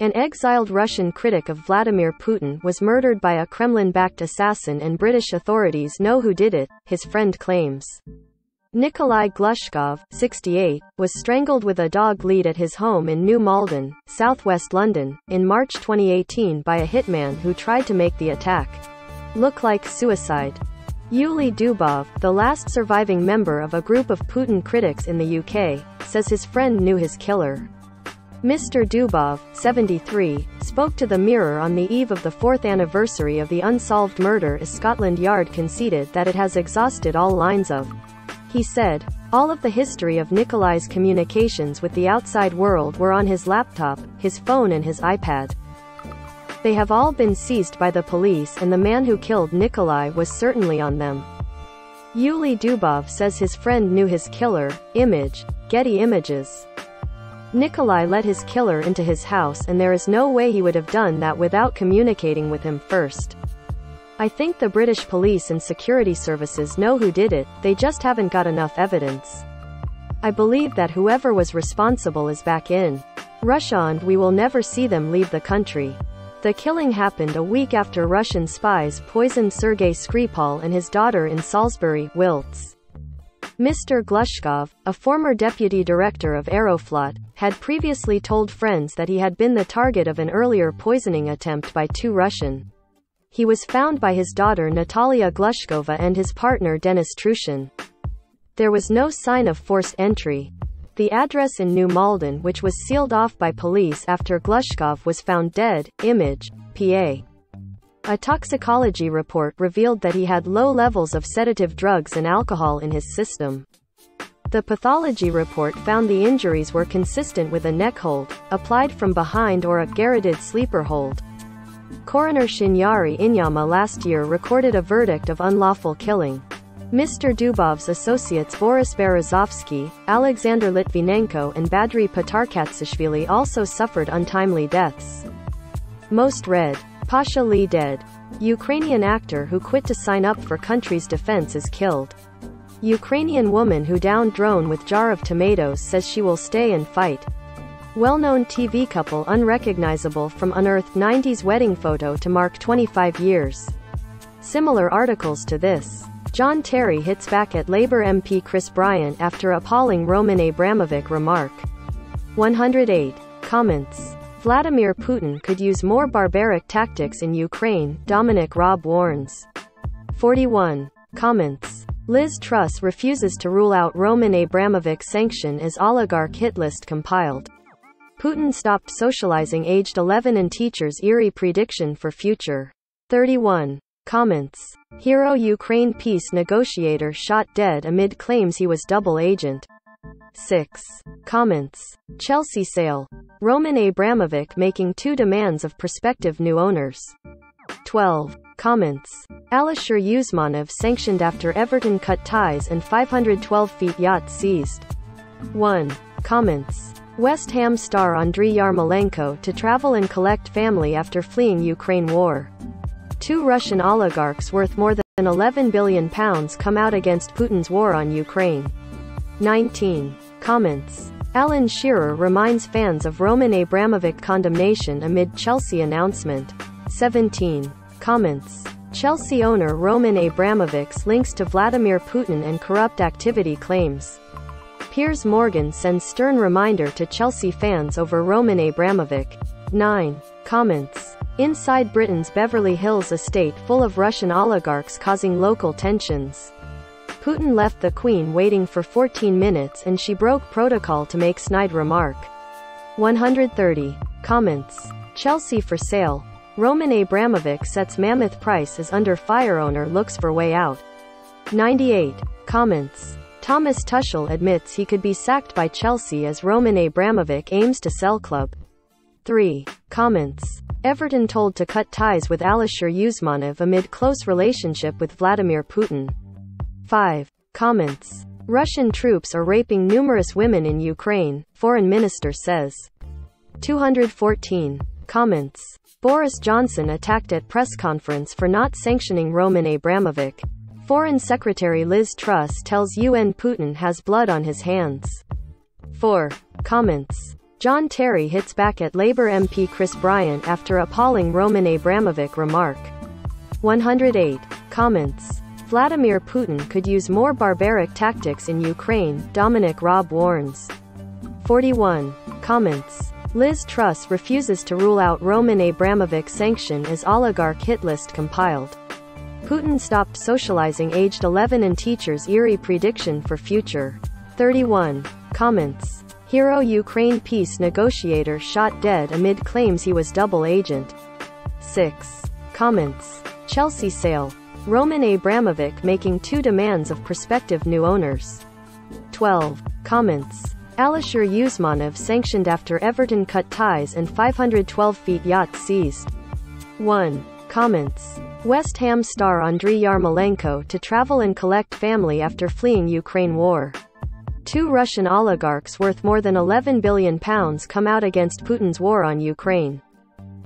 An exiled Russian critic of Vladimir Putin was murdered by a Kremlin-backed assassin and British authorities know who did it, his friend claims. Nikolai Glushkov, 68, was strangled with a dog lead at his home in New Malden, southwest London, in March 2018 by a hitman who tried to make the attack look like suicide. Yuli Dubov, the last surviving member of a group of Putin critics in the UK, says his friend knew his killer. Mr. Dubov, 73, spoke to the Mirror on the eve of the fourth anniversary of the unsolved murder as Scotland Yard conceded that it has exhausted all lines of. He said, all of the history of Nikolai's communications with the outside world were on his laptop, his phone and his iPad. They have all been seized by the police and the man who killed Nikolai was certainly on them. Yuli Dubov says his friend knew his killer, image, Getty Images. Nikolai let his killer into his house and there is no way he would have done that without communicating with him first. I think the British police and security services know who did it, they just haven't got enough evidence. I believe that whoever was responsible is back in Russia and we will never see them leave the country. The killing happened a week after Russian spies poisoned Sergei Skripal and his daughter in Salisbury, Wilts. Mr. Glushkov, a former deputy director of Aeroflot, had previously told friends that he had been the target of an earlier poisoning attempt by two Russian. He was found by his daughter Natalia Glushkova and his partner Denis Trushin. There was no sign of forced entry. The address in New Malden which was sealed off by police after Glushkov was found dead, image, PA. A toxicology report revealed that he had low levels of sedative drugs and alcohol in his system. The pathology report found the injuries were consistent with a neck hold, applied from behind or a garroted sleeper hold. Coroner Chinyere Inyama last year recorded a verdict of unlawful killing. Mr. Dubov's associates Boris Berezovsky, Alexander Litvinenko and Badri Patarkatsishvili also suffered untimely deaths. Most read. Pasha Lee dead. Ukrainian actor who quit to sign up for country's defense is killed. Ukrainian woman who downed drone with jar of tomatoes says she will stay and fight. Well-known TV couple unrecognizable from unearthed 90s wedding photo to mark 25 years. Similar articles to this. John Terry hits back at Labour MP Chris Bryant after appalling Roman Abramovich remark. 108. Comments. Vladimir Putin could use more barbaric tactics in Ukraine, Dominic Raab warns. 41. Comments. Liz Truss refuses to rule out Roman Abramovich sanction as oligarch hit list compiled. Putin stopped socializing aged 11 and teachers eerie prediction for future. 31. Comments. Hero Ukraine peace negotiator shot dead amid claims he was double agent. 6. Comments. Chelsea sale. Roman Abramovich making two demands of prospective new owners. 12. Comments. Alisher Usmanov sanctioned after Everton cut ties and 512 feet yacht seized. 1. Comments. West Ham star Andriy Yarmolenko to travel and collect family after fleeing Ukraine war. Two Russian oligarchs worth more than 11 billion pounds come out against Putin's war on Ukraine. 19. Comments. Alan Shearer reminds fans of Roman Abramovich condemnation amid Chelsea announcement. 17. Comments. Chelsea owner Roman Abramovich's links to Vladimir Putin and corrupt activity claims. Piers Morgan sends stern reminder to Chelsea fans over Roman Abramovich. 9. Comments. Inside Britain's Beverly Hills estate full of Russian oligarchs causing local tensions. Putin left the Queen waiting for 14 minutes and she broke protocol to make snide remark. 130. Comments. Chelsea for sale. Roman Abramovich sets mammoth price as under fire owner looks for way out. 98. Comments. Thomas Tuchel admits he could be sacked by Chelsea as Roman Abramovich aims to sell club. 3. Comments. Everton told to cut ties with Alisher Usmanov amid close relationship with Vladimir Putin. 5. Comments. Russian troops are raping numerous women in Ukraine, foreign minister says. 214. Comments. Boris Johnson attacked at press conference for not sanctioning Roman Abramovich. Foreign Secretary Liz Truss tells UN Putin has blood on his hands. 4. Comments. John Terry hits back at Labour MP Chris Bryant after appalling Roman Abramovich remark. 108. Comments. Vladimir Putin could use more barbaric tactics in Ukraine, Dominic Raab warns. 41. Comments. Liz Truss refuses to rule out Roman Abramovich sanction as oligarch hit list compiled. Putin stopped socializing aged 11 and teachers eerie prediction for future. 31. Comments. Hero Ukraine peace negotiator shot dead amid claims he was double agent. 6. Comments. Chelsea sale. Roman Abramovich making two demands of prospective new owners. 12. Comments. Alisher Usmanov sanctioned after Everton cut ties and 512 feet yacht seized. 1. Comments. West Ham star Andriy Yarmolenko to travel and collect family after fleeing Ukraine war. Two Russian oligarchs worth more than 11 billion pounds come out against Putin's war on Ukraine.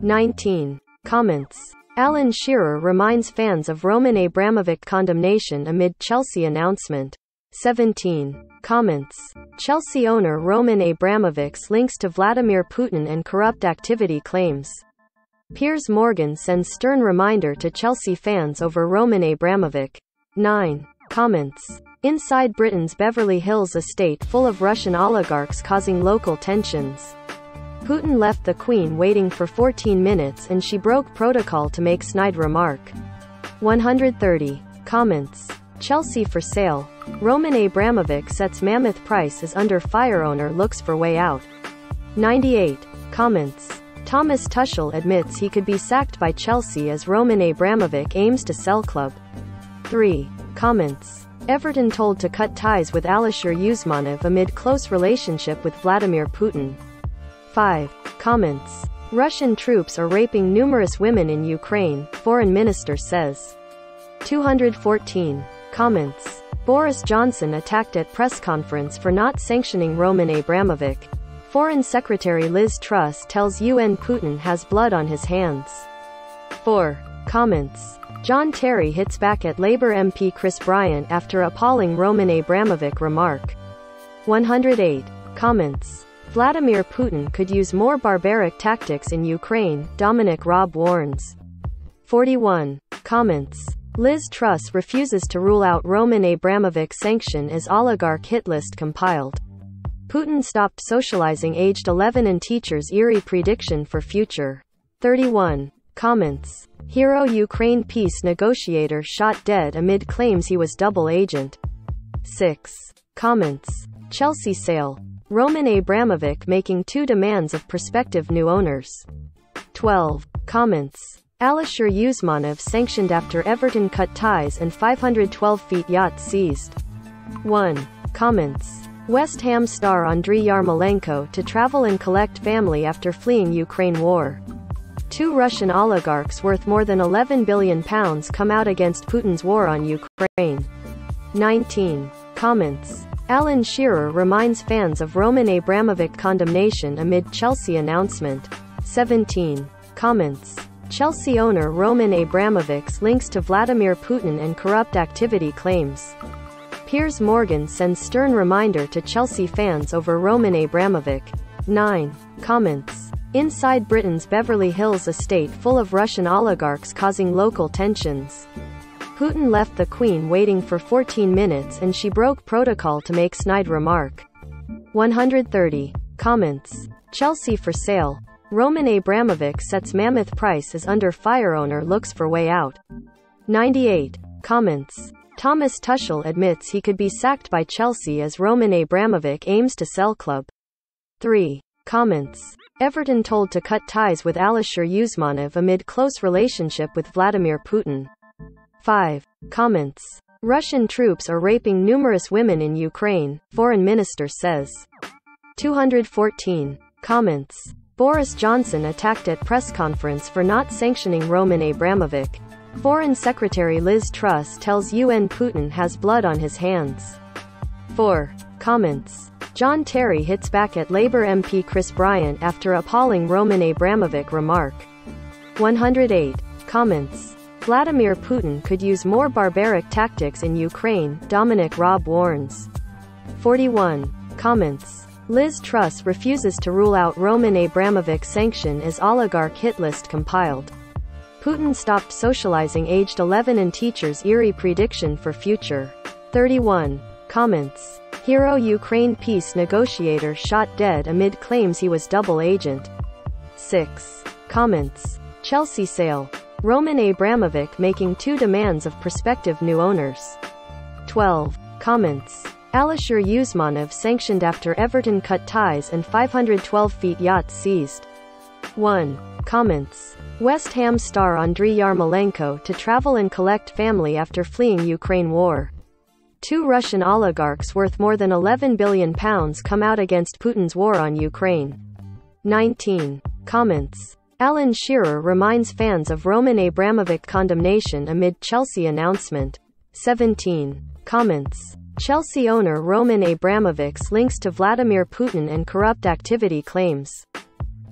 19. Comments. Alan Shearer reminds fans of Roman Abramovich condemnation amid Chelsea announcement. 17. Comments. Chelsea owner Roman Abramovich's links to Vladimir Putin and corrupt activity claims. Piers Morgan sends stern reminder to Chelsea fans over Roman Abramovich. 9. Comments. Inside Britain's Beverly Hills estate full of Russian oligarchs causing local tensions. Putin left the Queen waiting for 14 minutes and she broke protocol to make snide remark. 130. Comments. Chelsea for sale. Roman Abramovich sets mammoth price as under fire owner looks for way out. 98. Comments. Thomas Tuchel admits he could be sacked by Chelsea as Roman Abramovich aims to sell club. 3. Comments. Everton told to cut ties with Alisher Usmanov amid close relationship with Vladimir Putin. 5. Comments. Russian troops are raping numerous women in Ukraine, foreign minister says. 214. Comments. Boris Johnson attacked at press conference for not sanctioning Roman Abramovich. Foreign Secretary Liz Truss tells UN Putin has blood on his hands. 4. Comments. John Terry hits back at Labour MP Chris Bryant after appalling Roman Abramovich remark. 108. Comments. Vladimir Putin could use more barbaric tactics in Ukraine, Dominic Raab warns. 41. Comments. Liz Truss refuses to rule out Roman Abramovich sanction as oligarch hit list compiled. Putin stopped socializing aged 11 and teachers eerie prediction for future. 31. Comments. Hero Ukraine peace negotiator shot dead amid claims he was double agent. 6. Comments. Chelsea sale. Roman Abramovich making two demands of prospective new owners. 12. Comments. Alisher Usmanov sanctioned after Everton cut ties and 512 feet yacht seized. 1. Comments. West Ham star Andriy Yarmolenko to travel and collect family after fleeing Ukraine war. Two Russian oligarchs worth more than 11 billion pounds come out against Putin's war on Ukraine. 19. Comments. Alan Shearer reminds fans of Roman Abramovich condemnation amid Chelsea announcement. 17. Comments. Chelsea owner Roman Abramovich's links to Vladimir Putin and corrupt activity claims. Piers Morgan sends stern reminder to Chelsea fans over Roman Abramovich. 9. Comments. Inside Britain's Beverly Hills estate full of Russian oligarchs causing local tensions. Putin left the Queen waiting for 14 minutes and she broke protocol to make snide remark. 130. Comments. Chelsea for sale. Roman Abramovich sets mammoth price as under fire owner looks for way out. 98. Comments. Thomas Tuchel admits he could be sacked by Chelsea as Roman Abramovich aims to sell club. 3. Comments. Everton told to cut ties with Alisher Usmanov amid close relationship with Vladimir Putin. 5. Comments. Russian troops are raping numerous women in Ukraine, foreign minister says. 214. Comments. Boris Johnson attacked at press conference for not sanctioning Roman Abramovich. Foreign Secretary Liz Truss tells UN Putin has blood on his hands. 4. Comments. John Terry hits back at Labour MP Chris Bryant after appalling Roman Abramovich remark. 108. Comments. Vladimir Putin could use more barbaric tactics in Ukraine, Dominic Raab warns. 41. Comments. Liz Truss refuses to rule out Roman Abramovich sanction as oligarch hit list compiled. Putin stopped socializing aged 11 and teachers eerie prediction for future. 31. Comments. Hero Ukraine peace negotiator shot dead amid claims he was double agent. 6. Comments. Chelsea sale. Roman Abramovich making two demands of prospective new owners. 12. Comments. Alisher Usmanov sanctioned after Everton cut ties and 512 feet yacht seized. 1. Comments. West Ham star Andriy Yarmolenko to travel and collect family after fleeing Ukraine war. Two Russian oligarchs worth more than 11 billion pounds come out against Putin's war on Ukraine. 19. Comments. Alan Shearer reminds fans of Roman Abramovich condemnation amid Chelsea announcement. 17. Comments. Chelsea owner Roman Abramovich's links to Vladimir Putin and corrupt activity claims.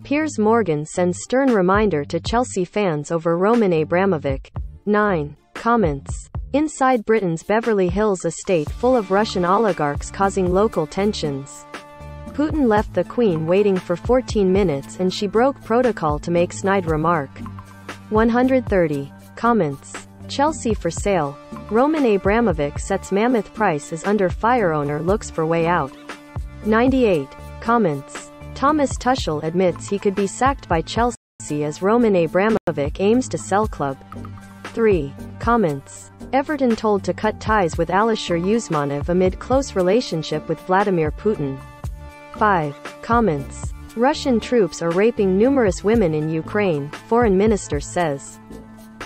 Piers Morgan sends stern reminder to Chelsea fans over Roman Abramovich. 9. Comments. Inside Britain's Beverly Hills estate full of Russian oligarchs causing local tensions. Putin left the Queen waiting for 14 minutes and she broke protocol to make snide remark. 130. Comments. Chelsea for sale. Roman Abramovich sets mammoth price as under fire owner looks for way out. 98. Comments. Thomas Tuchel admits he could be sacked by Chelsea as Roman Abramovich aims to sell club. 3. Comments. Everton told to cut ties with Alisher Usmanov amid close relationship with Vladimir Putin. 5. Comments. Russian troops are raping numerous women in Ukraine, foreign minister says.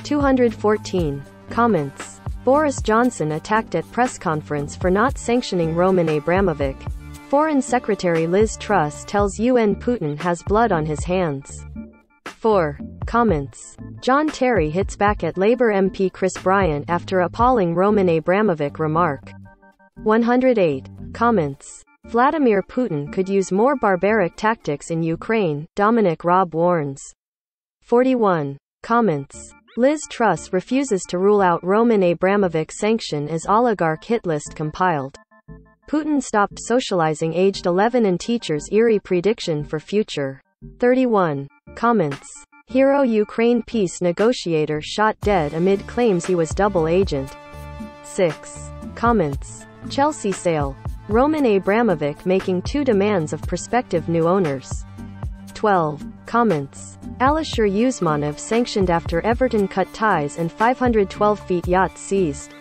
214. Comments. Boris Johnson attacked at press conference for not sanctioning Roman Abramovich. Foreign Secretary Liz Truss tells UN Putin has blood on his hands. 4. Comments. John Terry hits back at Labour MP Chris Bryant after appalling Roman Abramovich remark. 108. Comments. Vladimir Putin could use more barbaric tactics in Ukraine, Dominic Raab warns. 41. Comments. Liz Truss refuses to rule out Roman Abramovich sanction as oligarch hit list compiled. Putin stopped socializing aged 11 and teachers eerie prediction for future. 31. Comments. Hero Ukraine peace negotiator shot dead amid claims he was double agent. 6. Comments. Chelsea sale. Roman Abramovich making two demands of prospective new owners. 12. Comments. Alisher Usmanov sanctioned after Everton cut ties and 512 feet yacht seized.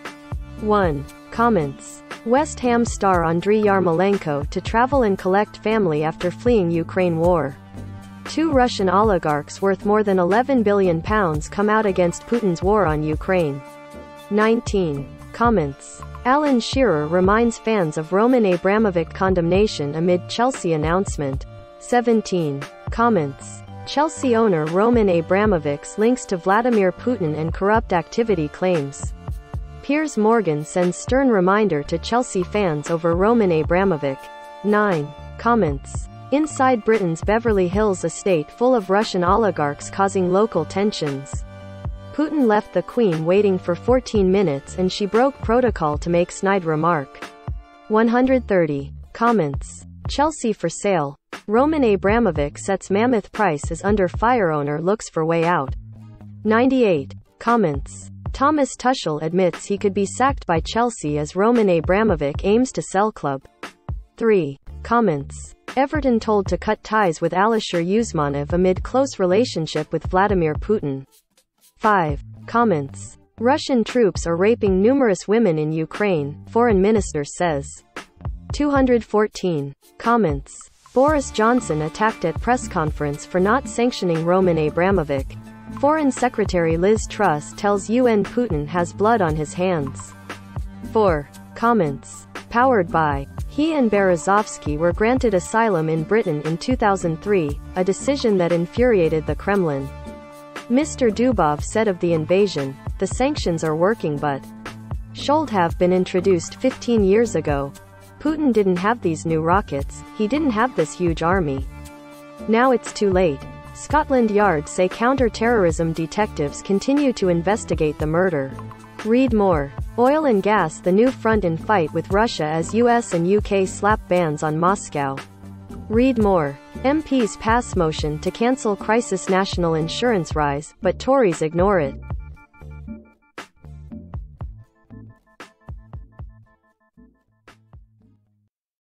1. Comments. West Ham star Andriy Yarmolenko to travel and collect family after fleeing Ukraine war. Two Russian oligarchs worth more than 11 billion pounds come out against Putin's war on Ukraine. 19. Comments. Alan Shearer reminds fans of Roman Abramovich condemnation amid Chelsea announcement. 17. Comments. Chelsea owner Roman Abramovich's links to Vladimir Putin and corrupt activity claims. Piers Morgan sends stern reminder to Chelsea fans over Roman Abramovich. 9. Comments. Inside Britain's Beverly Hills estate full of Russian oligarchs causing local tensions. Putin left the Queen waiting for 14 minutes and she broke protocol to make snide remark. 130. Comments. Chelsea for sale. Roman Abramovich sets mammoth price as under fire owner looks for way out. 98. Comments. Thomas Tuchel admits he could be sacked by Chelsea as Roman Abramovich aims to sell club. 3. Comments. Everton told to cut ties with Alisher Usmanov amid close relationship with Vladimir Putin. 5. Comments. Russian troops are raping numerous women in Ukraine, foreign minister says. 214. Comments. Boris Johnson attacked at press conference for not sanctioning Roman Abramovich. Foreign Secretary Liz Truss tells UN Putin has blood on his hands. 4. Comments. Powered by. He and Berezovsky were granted asylum in Britain in 2003, a decision that infuriated the Kremlin. Mr. Dubov said of the invasion, the sanctions are working but should have been introduced 15 years ago. Putin didn't have these new rockets, he didn't have this huge army. Now it's too late. Scotland Yard say counter-terrorism detectives continue to investigate the murder. Read more. Oil and gas the new front in fight with Russia as US and UK slap bans on Moscow. Read more. MPs pass motion to cancel crisis national insurance rise, but Tories ignore it.